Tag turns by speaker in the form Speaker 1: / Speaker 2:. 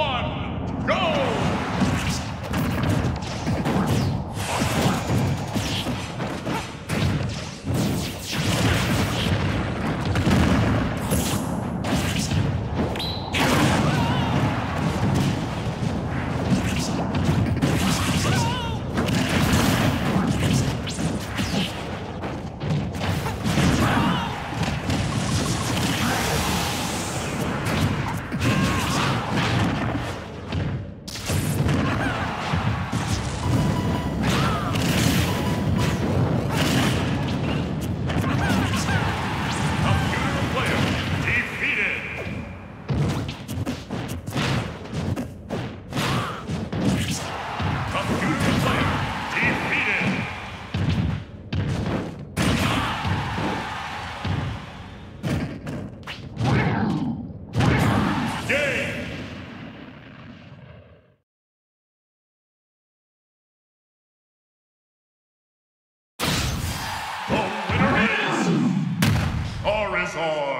Speaker 1: one, go! The winner is Orizor.